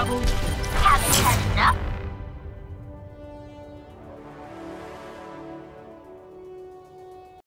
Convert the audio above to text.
double.